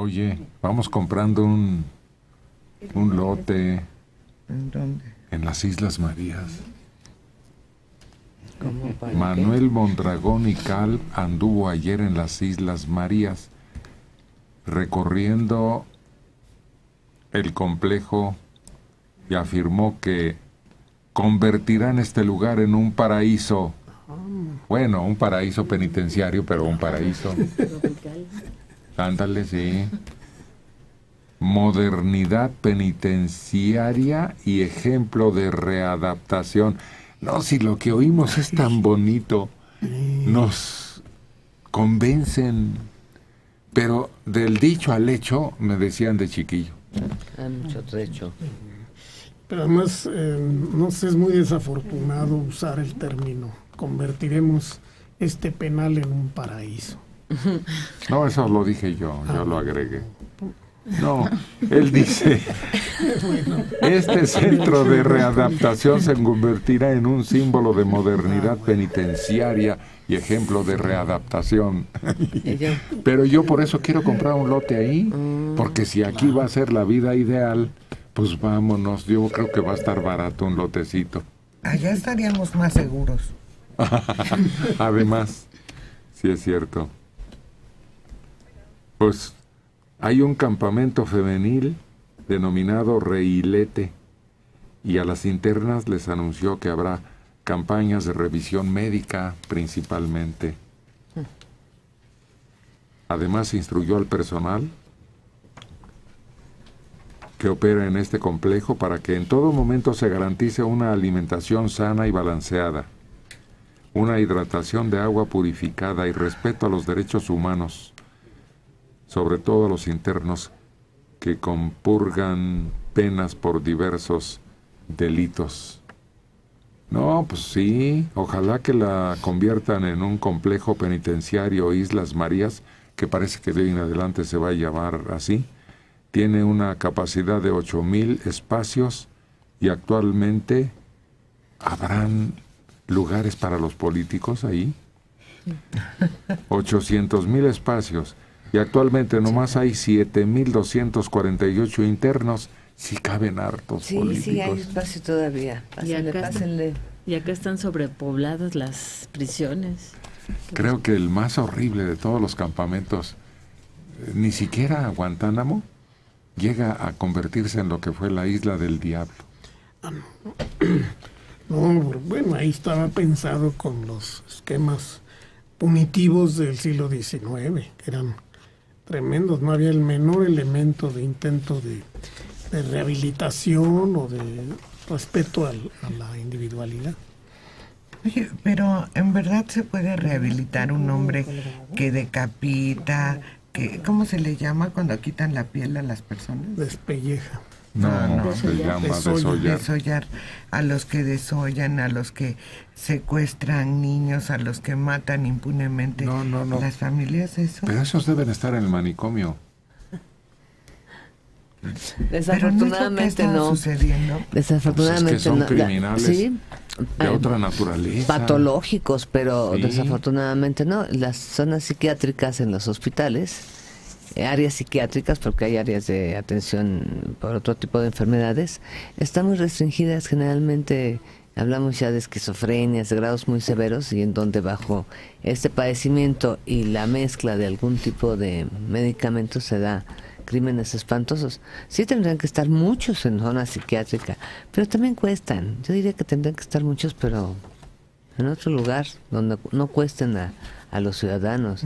Oye, vamos comprando un, un lote. ¿En dónde? En las Islas Marías. Manuel Mondragón y Cal anduvo ayer en las Islas Marías recorriendo el complejo y afirmó que convertirán este lugar en un paraíso. Bueno, un paraíso penitenciario, pero un paraíso. Ándale, sí. Modernidad penitenciaria y ejemplo de readaptación. No, si lo que oímos es tan bonito, nos convencen, pero del dicho al hecho me decían de chiquillo. Hay mucho trecho. Pero además, eh, no sé, es muy desafortunado usar el término. Convertiremos este penal en un paraíso. No, eso lo dije yo, yo lo agregué. No, él dice, este centro de readaptación se convertirá en un símbolo de modernidad penitenciaria y ejemplo de readaptación. Pero yo por eso quiero comprar un lote ahí, porque si aquí va a ser la vida ideal, pues vámonos, yo creo que va a estar barato un lotecito. Allá estaríamos más seguros. Además, sí es cierto. Pues hay un campamento femenil denominado Reilete y a las internas les anunció que habrá campañas de revisión médica principalmente. Además instruyó al personal que opera en este complejo para que en todo momento se garantice una alimentación sana y balanceada, una hidratación de agua purificada y respeto a los derechos humanos, sobre todo a los internos que compurgan penas por diversos delitos. No, pues sí, ojalá que la conviertan en un complejo penitenciario Islas Marías, que parece que de hoy en adelante se va a llamar así, tiene una capacidad de 8.000 espacios y actualmente habrán lugares para los políticos ahí. 800.000 espacios y actualmente nomás hay 7.248 internos. Si caben hartos sí, políticos. Sí, hay espacio todavía. Pásenle, y, acá pásenle. Están, y acá están sobrepobladas las prisiones. Creo que el más horrible de todos los campamentos, eh, ni siquiera Guantánamo, llega a convertirse en lo que fue la isla del diablo. No, bueno, ahí estaba pensado con los esquemas punitivos del siglo XIX, que eran tremendos, no había el menor elemento de intento de, de rehabilitación o de respeto al, a la individualidad. Oye, pero en verdad se puede rehabilitar un hombre que decapita, que ¿cómo se le llama cuando quitan la piel a las personas? Despelleja. No, no, se llama desollar. desollar. A los que desollan, a los que secuestran niños, a los que matan impunemente. No, no, no. Las familias, eso. Pero esos deben estar en el manicomio. Desafortunadamente Pero no. no. Sucediendo. Desafortunadamente Pues es que son no. La- criminales sí, De eh, otra naturaleza. patológicos, pero Sí. desafortunadamente no. Las zonas psiquiátricas en los hospitales, áreas psiquiátricas, porque hay áreas de atención por otro tipo de enfermedades, están muy restringidas. Generalmente hablamos ya de esquizofrenias, de grados muy severos, y en donde bajo este padecimiento y la mezcla de algún tipo de medicamento se da crímenes espantosos. Sí tendrían que estar muchos en zona psiquiátrica, pero también cuestan. Yo diría que tendrían que estar muchos, pero en otro lugar donde no cuesten a, a los ciudadanos.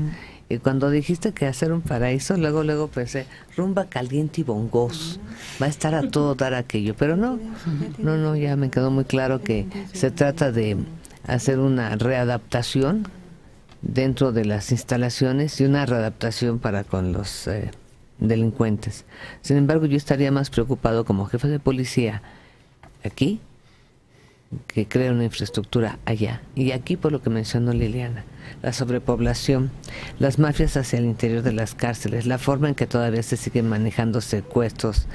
Y cuando dijiste que hacer un paraíso, luego luego pensé, rumba caliente y bongos, va a estar a todo dar aquello, pero no, no, no, ya me quedó muy claro que se trata de hacer una readaptación dentro de las instalaciones y una readaptación para con los eh, delincuentes. Sin embargo, yo estaría más preocupado como jefe de policía aquí que crea una infraestructura allá. Y aquí, por lo que mencionó Liliana, la sobrepoblación, las mafias hacia el interior de las cárceles, la forma en que todavía se siguen manejando secuestros,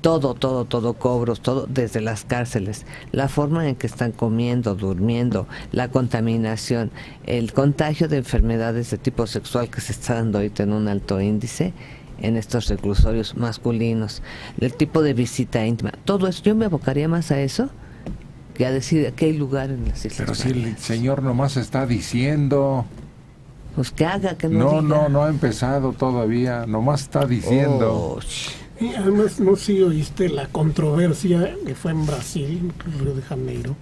todo, todo, todo, cobros, todo desde las cárceles, la forma en que están comiendo, durmiendo, la contaminación, el contagio de enfermedades de tipo sexual que se está dando ahorita en un alto índice, en estos reclusorios masculinos, el tipo de visita íntima, todo eso, yo me abocaría más a eso que a decir que hay lugar en las Islas Pero si el señor nomás está diciendo... Pues que haga, que no No, diga. no, no ha empezado todavía, nomás está diciendo. Oh, Y además, no sé si oíste la controversia que fue en Brasil, en Río de Janeiro,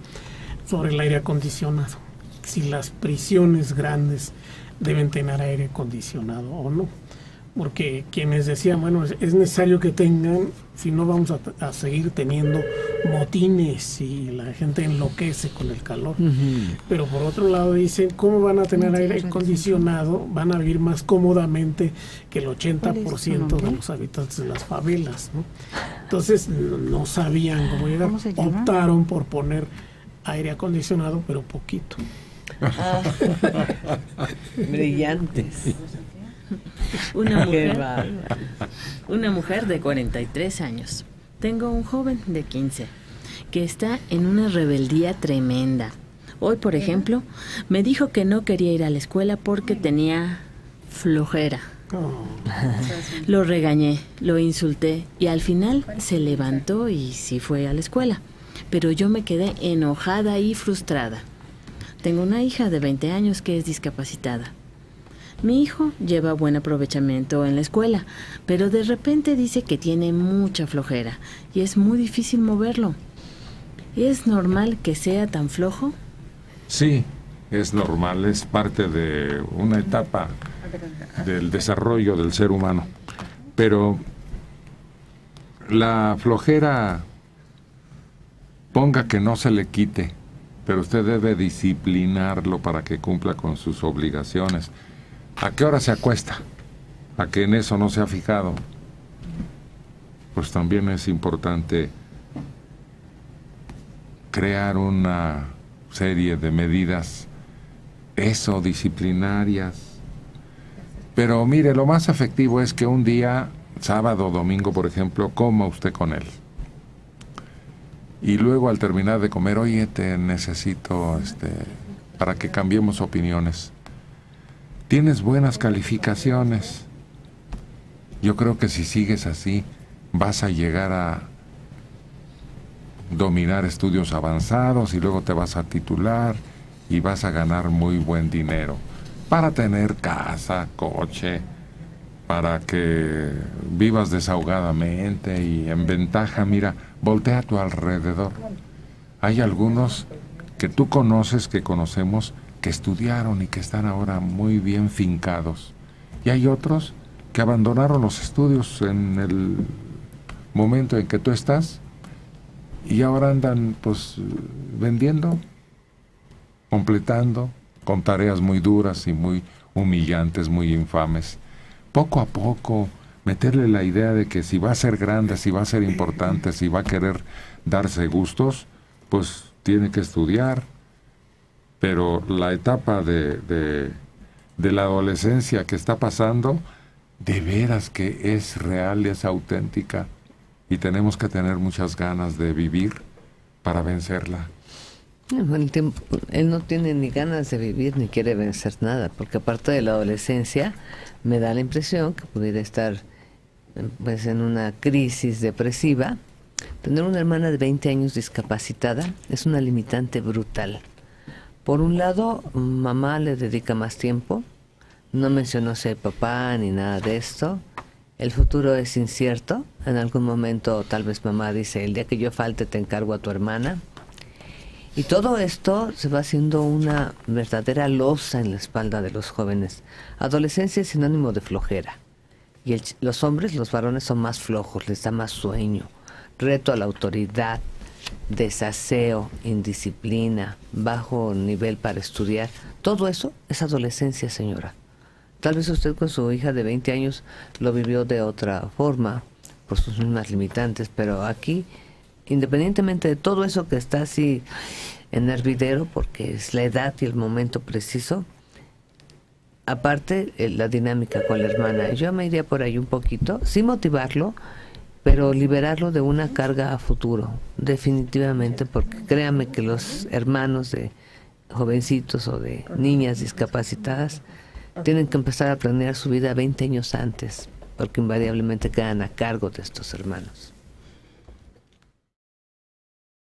sobre el aire acondicionado. Si las prisiones grandes deben tener aire acondicionado o no. Porque quienes decían, bueno, es, es necesario que tengan, si no vamos a, a seguir teniendo motines y la gente enloquece con el calor. Pero por otro lado dicen, ¿cómo van a tener aire acondicionado? Van a vivir más cómodamente que el 80% de los habitantes de las favelas. ¿no? Entonces no, sabían cómo llegar. Optaron por poner aire acondicionado, pero poquito. brillantes. Una mujer, una mujer de 43 años. Tengo un joven de 15 que está en una rebeldía tremenda. Hoy, por ejemplo, me dijo que no quería ir a la escuela porque tenía flojera. Oh, Lo regañé, lo insulté y al final se levantó y sí fue a la escuela. Pero yo me quedé enojada y frustrada. Tengo una hija de 20 años que es discapacitada. Mi hijo lleva buen aprovechamiento en la escuela, pero de repente dice que tiene mucha flojera y es muy difícil moverlo. ¿Es normal que sea tan flojo? Sí, es normal, es parte de una etapa del desarrollo del ser humano. Pero la flojera, ponga que no se le quite, pero usted debe disciplinarlo para que cumpla con sus obligaciones. ¿A qué hora se acuesta? ¿A que en eso no se ha fijado? Pues también es importante crear una serie de medidas eso disciplinarias. Pero mire, lo más efectivo es que un día, sábado o domingo, por ejemplo, coma usted con él. Y luego al terminar de comer, oye, te necesito este para que cambiemos opiniones. Tienes buenas calificaciones. Yo creo que si sigues así, vas a llegar a dominar estudios avanzados y luego te vas a titular y vas a ganar muy buen dinero para tener casa, coche, para que vivas desahogadamente y en ventaja, mira, voltea a tu alrededor. Hay algunos que tú conoces, que conocemos, que estudiaron y que están ahora muy bien fincados. Y hay otros que abandonaron los estudios en el momento en que tú estás y ahora andan pues vendiendo, completando con tareas muy duras y muy humillantes, muy infames. Poco a poco meterle la idea de que si va a ser grande, si va a ser importante, si va a querer darse gustos, pues tiene que estudiar. Pero la etapa de, de, la adolescencia que está pasando, de veras que es real y es auténtica y tenemos que tener muchas ganas de vivir para vencerla. El él no tiene ni ganas de vivir ni quiere vencer nada, porque aparte de la adolescencia, me da la impresión que pudiera estar pues, en una crisis depresiva. Tener una hermana de 20 años discapacitada es una limitante brutal. Por un lado, mamá le dedica más tiempo, no mencionó ser papá ni nada de esto. El futuro es incierto. En algún momento tal vez mamá dice, el día que yo falte te encargo a tu hermana. Y todo esto se va haciendo una verdadera losa en la espalda de los jóvenes. Adolescencia es sinónimo de flojera. Y el los hombres, los varones son más flojos, les da más sueño, reto a la autoridad, desaseo, indisciplina, bajo nivel para estudiar. Todo eso es adolescencia, señora. Tal vez usted con su hija de 20 años lo vivió de otra forma, por sus mismas limitantes, pero aquí, independientemente de todo eso que está así en hervidero, porque es la edad y el momento preciso, aparte eh, la dinámica con la hermana, yo me iría por ahí un poquito, sí motivarlo, pero liberarlo de una carga a futuro, definitivamente, porque créame que los hermanos de jovencitos o de niñas discapacitadas tienen que empezar a planear su vida 20 años antes porque invariablemente quedan a cargo de estos hermanos.